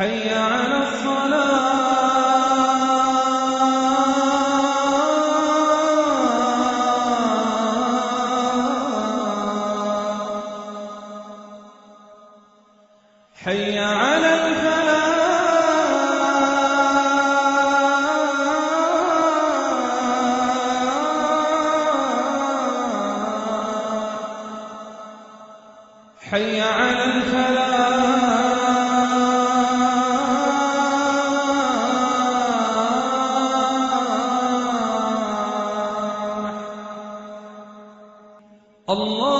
حي على الصلاة حي على الفلاح. حي على الفلاح. الله